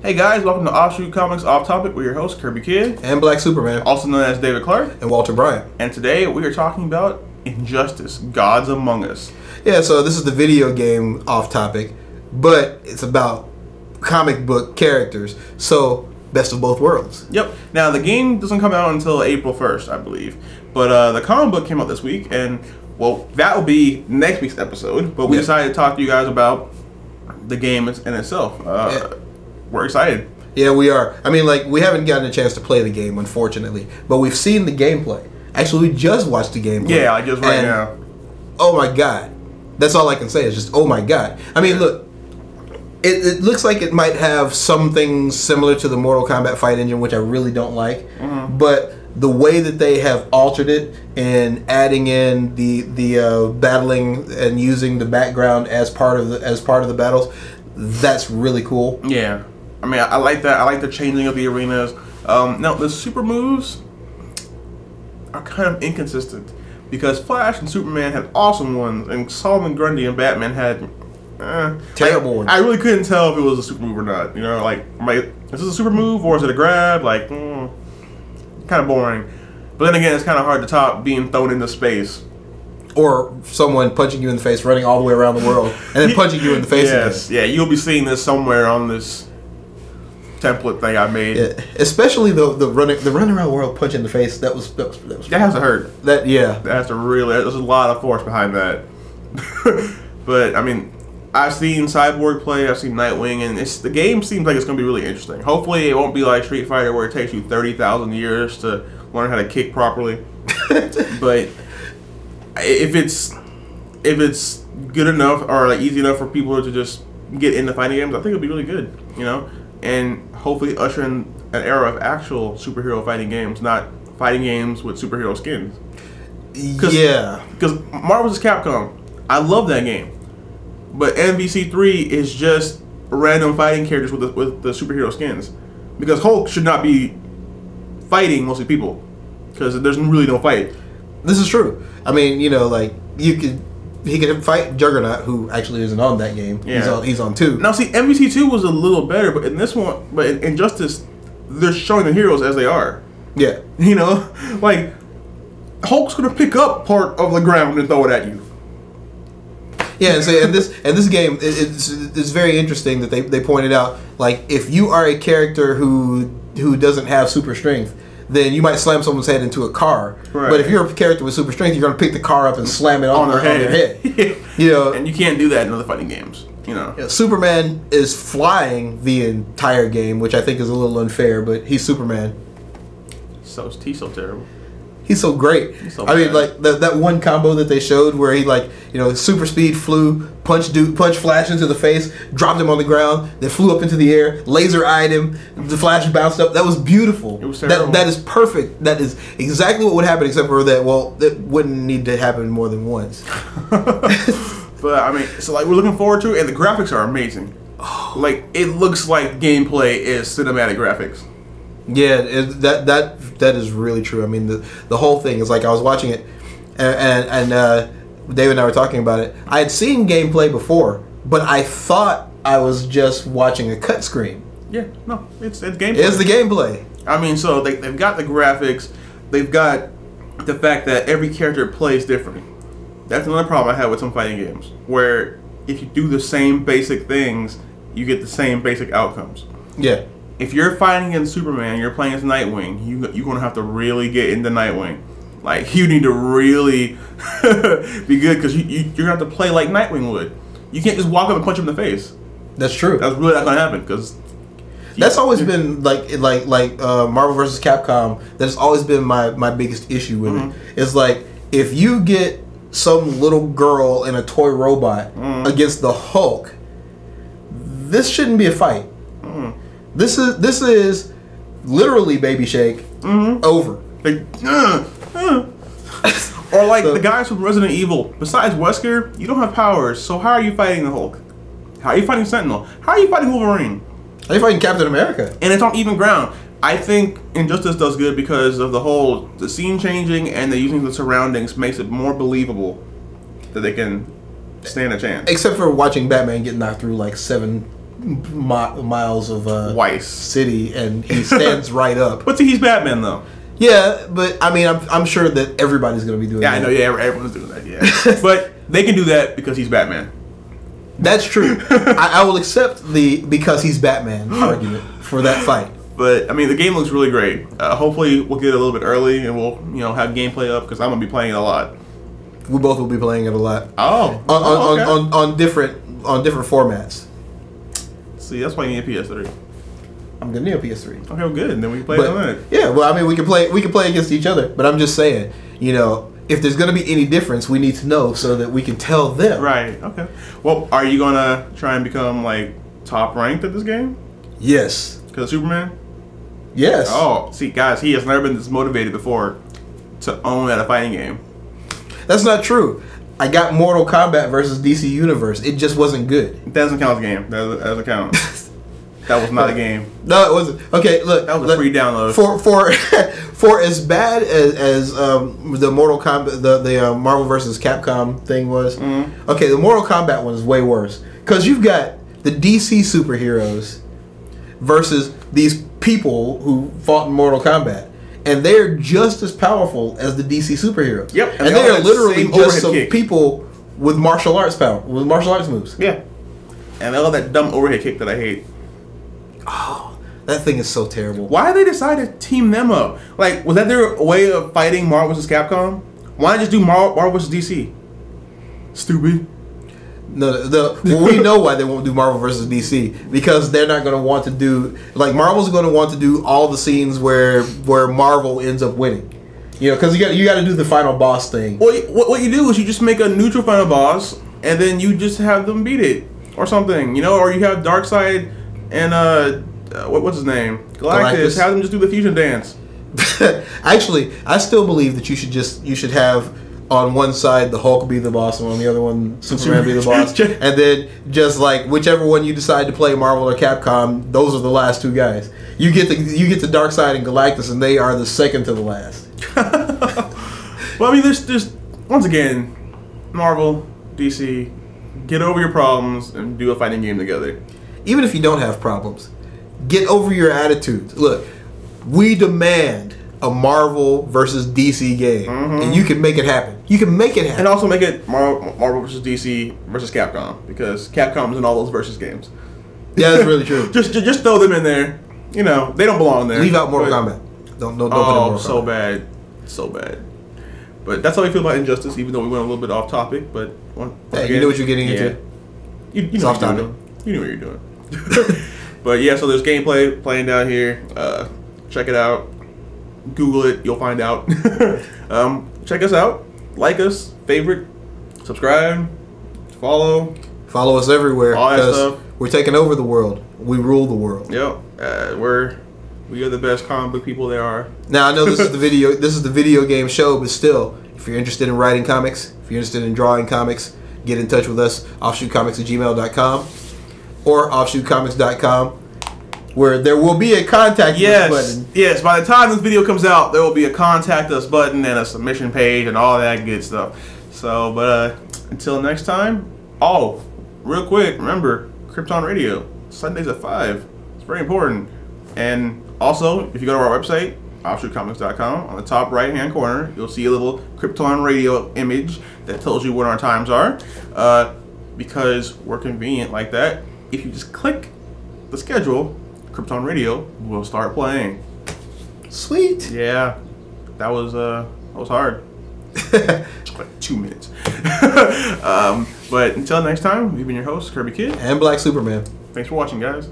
Hey guys, welcome to Offshoot Comics Off Topic. We're your host, Kerby Kidd, and Black Superman, also known as David Clarke, and Walter Bryant. And today we are talking about Injustice Gods Among Us. Yeah, so this is the video game off topic, but it's about comic book characters. So, best of both worlds. Yep. Now, the game doesn't come out until April 1st, I believe. But uh, the comic book came out this week, and well, that will be next week's episode. But we yep. decided to talk to you guys about the game in itself. Uh, yeah. We're excited. Yeah, we are. I mean, like, we haven't gotten a chance to play the game, unfortunately, but we've seen the gameplay. Actually, we just watched the gameplay. Yeah, I just right now. Oh my god, that's all I can say is just oh my god. I mean, look, it, it, looks like it might have something similar to the Mortal Kombat fight engine, which I really don't like. Mm-hmm. But the way that they have altered it and adding in the the uh, battling and using the background as part of the as part of the battles, that's really cool. Yeah, I mean, I, I like that. I like the changing of the arenas. Um, now the super moves are kind of inconsistent because Flash and Superman had awesome ones, and Solomon Grundy and Batman had eh, terrible ones. I really couldn't tell if it was a super move or not. You know, like, I, is this a super move or is it a grab? Like, mm, kind of boring. But then again, it's kind of hard to top being thrown into space. Or someone punching you in the face, running all the way around the world, and then punching you in the face yes, again. Yeah, you'll be seeing this somewhere on this template thing I made. Yeah, especially the the running the running around world punch in the face. That was that was that, was that has to hurt. That yeah. That has to really. There's a lot of force behind that. but I mean, I've seen Cyborg play. I've seen Nightwing, and it's the game seems like it's gonna be really interesting. Hopefully, it won't be like Street Fighter where it takes you thirty thousand years to learn how to kick properly. but if it's if it's good enough or like easy enough for people to just get into fighting games, I think it'll be really good. You know, and hopefully usher in an era of actual superhero fighting games, not fighting games with superhero skins. Cause, yeah. Because Marvel vs. Capcom, I love that game, but MVC three is just random fighting characters with the, with the superhero skins. Because Hulk should not be fighting mostly people, because there's really no fight. This is true. I mean, you know, like you could he could fight Juggernaut, who actually isn't on that game. Yeah. He's on, he's on two. Now, see, MVC two was a little better, but in this one, but in Injustice, they're showing the heroes as they are. Yeah. You know, like Hulk's gonna pick up part of the ground and throw it at you. Yeah, and so and this and this game it, it's it's very interesting that they, they pointed out like if you are a character who who doesn't have super strength, then you might slam someone's head into a car. Right. But if you're a character with super strength, you're going to pick the car up and slam it on, on their, head. On their head. you know, and you can't do that in other fighting games. You know, yeah, Superman is flying the entire game, which I think is a little unfair, but he's Superman. So he's so terrible he's so great. He's so I mean, like the, that one combo that they showed where he like you know super speed flew, punch dude, punch Flash into the face, dropped him on the ground, then flew up into the air, laser eyed him, the Flash bounced up. That was beautiful. It was. That that is perfect. That is exactly what would happen, except for that. Well, that wouldn't need to happen more than once. but I mean, so like we're looking forward to it, and the graphics are amazing. Oh. Like it looks like gameplay is cinematic graphics. Yeah, it, that that that is really true. I mean, the the whole thing is like I was watching it, and and, and uh, David and I were talking about it. I had seen gameplay before, but I thought I was just watching a cutscene. Yeah, no, it's it's gameplay. It's the gameplay. I mean, so they they've got the graphics, they've got the fact that every character plays differently. That's another problem I have with some fighting games, where if you do the same basic things, you get the same basic outcomes. Yeah if you're fighting against Superman, you're playing as Nightwing. You you're gonna have to really get into Nightwing. Like you need to really be good because you, you are gonna have to play like Nightwing would. You can't just walk up and punch him in the face. That's true. That's really not gonna happen because. That's always been like like like uh, Marvel versus Capcom. That's always been my my biggest issue with mm-hmm. it. It's like if you get some little girl in a toy robot mm-hmm. against the Hulk, this shouldn't be a fight. This is this is literally Baby Shake mm-hmm. over. Like, uh, uh. or like so, the guys from Resident Evil. Besides Wesker, you don't have powers. So how are you fighting the Hulk? How are you fighting Sentinel? How are you fighting Wolverine? How are you fighting Captain America? And it's on even ground. I think Injustice does good because of the whole the scene changing and the using the surroundings makes it more believable that they can stand a chance. Except for watching Batman get knocked through like seven mi- miles of uh, Twice. city, and he stands right up. But see, he's Batman though. Yeah, but I mean, I'm, I'm sure that everybody's going to be doing Yeah, that. I know. Yeah, everyone's doing that. Yeah, but they can do that because he's Batman. That's true. I, I will accept the because he's Batman argument for that fight. But I mean, the game looks really great. Uh, hopefully, we'll get it a little bit early, and we'll you know have gameplay up because I'm gonna be playing it a lot. We both will be playing it a lot Oh, on oh, okay. on, on, on different on different formats. See, that's why you need a PS3. I'm gonna need a PS3. Okay, well, good. And Then we can play But it. yeah, well, I mean, we can play we can play against each other. But I'm just saying, you know, if there's gonna be any difference, we need to know so that we can tell them. Right. Okay. Well, are you gonna try and become like top ranked at this game? Yes. Because of Superman? Yes. Oh, see, guys, he has never been this motivated before to own at a fighting game. That's not true. I got Mortal Kombat versus DC Universe. It just wasn't good. That doesn't count as a game. That doesn't, count. that was not a game. No, it wasn't. Okay, look. That was a free download. For for for as bad as, as um, the Mortal Kombat the the uh, Marvel versus Capcom thing was. Mm-hmm. Okay, the Mortal Kombat one is way worse because you've got the DC superheroes versus these people who fought in Mortal Kombat. And they're just as powerful as the DC superheroes. Yep, And, and they they are literally just some kick. people with martial arts power, with martial arts moves. Yeah. And all that dumb overhead kick that I hate. Oh, that thing is so terrible. Why did they decide to team them up? Like, was that their way of fighting Marvel vs. Capcom? Why not just do Mar- Marvel vs. DC? Stupid. No, the well, we know why they won't do Marvel versus DC because they're not going to want to do like Marvel's going to want to do all the scenes where where Marvel ends up winning. You know, because you got you got to do the final boss thing. Well, what, what you do is you just make a neutral final boss, and then you just have them beat it, or something, you know, or you have Darkseid and uh, uh what, what's his name, Galactus, Galactus. have them just do the fusion dance. Actually, I still believe that you should just you should have on one side the Hulk be the boss, and on the other one Superman be the boss, and then just like whichever one you decide to play, Marvel or Capcom, those are the last two guys. You get the you get the Darkseid and Galactus, and they are the second to the last. Well, I mean, there's there's once again, Marvel, DC, get over your problems and do a fighting game together. even if you don't have problems, get over your attitudes. Look, we demand a Marvel versus DC game, and you can make it happen. You can make it happen. And also make it Mar- Marvel versus DC versus Capcom because Capcom's in all those versus games. yeah, that's really true. Just ju- just throw them in there. You know, they don't belong there. Leave out Mortal But- Kombat. Don't don't, don't put Oh, Mortal so Kombat. bad, so bad. But that's how we feel about Injustice, even though we went a little bit off topic. But once Hey, you again, know what you're getting into. You, you know what you're doing. You know what you're doing. but yeah, so there's gameplay playing down here. Uh, check it out. Google it. You'll find out. um, check us out. Like us. Favorite. Subscribe. Follow. Follow us everywhere All that stuff. we're taking over the world. We rule the world. Yep. Uh, we're we are the best comic book people there are. Now I know this is the video this is the video game show, but still, if you're interested in writing comics, if you're interested in drawing comics, get in touch with us, offshootcomics at gmail.com or offshootcomics.com, where there will be a contact us Yes, button. yes. By the time this video comes out, there will be a contact us button and a submission page and all that good stuff. So, but uh, until next time. Oh, real quick, remember Krypton Radio Sundays at five. It's very important. And also, if you go to our website, offshootcomics.com, on the top right hand corner, you'll see a little Krypton Radio image that tells you what our times are. Uh, because we're convenient like that. If you just click the schedule, Krypton Radio will start playing. Sweet. Yeah, that was uh, that was hard. like two minutes. um, but until next time, we've been your host, Kerby Kidd. and Black Superman. Thanks for watching, guys.